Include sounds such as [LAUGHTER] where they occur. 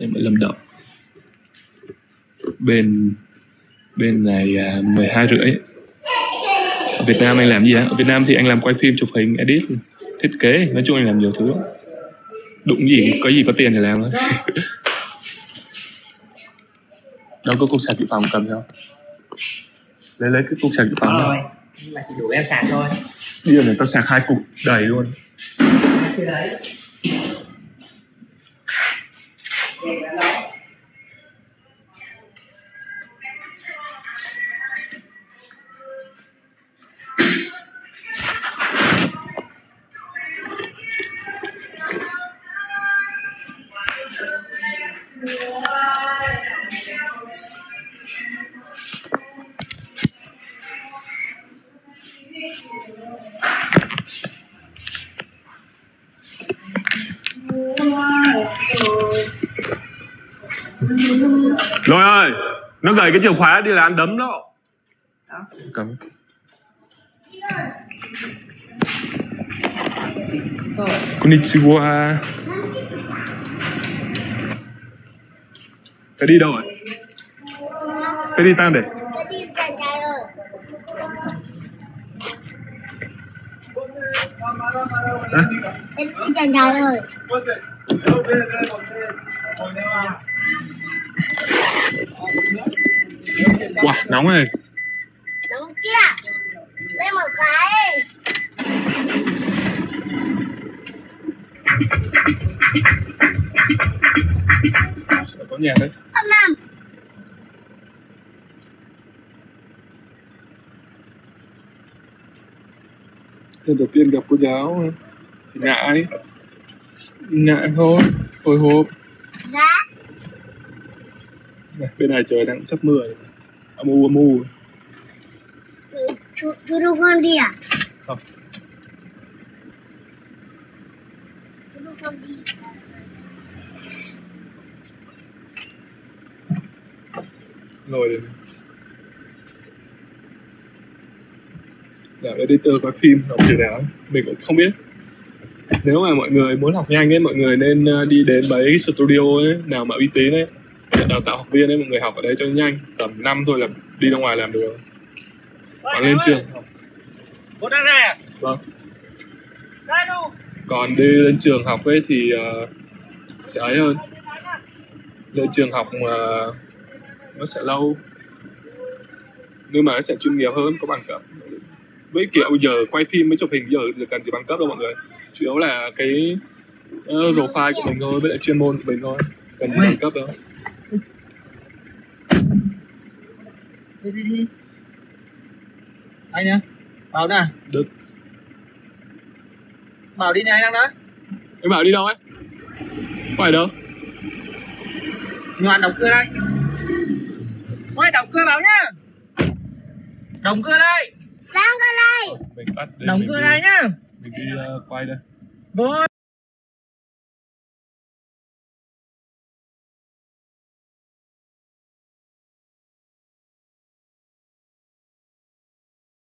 em ở Lâm Đồng bên bên này à, 12 rưỡi. Ở Việt Nam anh làm gì á ở Việt Nam thì anh làm quay phim chụp hình edit thiết kế nói chung anh làm nhiều thứ. Đụng gì có gì có tiền thì làm thôi. [LAUGHS] Đâu có cục sạc dự phòng cầm không lấy lấy cái cục sạc dự phòng đó. Rồi nhưng mà chỉ đủ em sạc thôi. Điên này tao sạc hai cục đầy luôn. Đấy để nó lâu. Lôi ơi nó gầy cái chìa khóa đi là ăn đấm đó Đó. cầm Rồi. Konnichiwa Phải đi đâu rồi? Phải đi tam để Hả? Cái đi chàng trai ơi Wow, nóng rồi. Nóng kia. Lên một cái. Có nhà đấy. Âm năm Lần đầu tiên gặp cô giáo Thì ngại Ngại thôi. Hồi hộp. Này, Bên này trời đang sắp mưa rồi Âm u âm u Chú, chú, con đi à? Không. Chú đu con đi. Ngồi đây làm editor quay phim học trường nào? Ấy, mình cũng không biết. Nếu mà mọi người muốn học nhanh ấy mọi người nên ờ, đi đến mấy studio ấy nào mà uy tín ấy đào tạo học viên ấy mọi người học ở đấy cho nhanh tầm năm thôi là đi ra ngoài làm được. Còn lên trường. À? vâng. Còn đi lên trường học ấy thì ờ, sẽ ấy hơn. Lên trường học mà nó sẽ lâu. Nhưng mà nó sẽ chuyên nghiệp hơn có bằng cấp. Với kiểu giờ quay phim mới chụp hình giờ giờ cần gì bằng cấp đâu mọi người. Chủ yếu là cái uh, profile của mình thôi với lại chuyên môn của mình thôi. Cần gì bằng cấp đâu Đi đi đi. Anh nhá Bảo nè được. Bảo đi này anh đang đó em bảo đi đâu ấy? Phải đâu. Ngoan đóng cửa đây. Ôi đóng cửa bảo nhá. Đóng cửa đây. Đang cơ đây. Để Đóng cửa đây nhá. Mình đi ờ, quay đây. Vô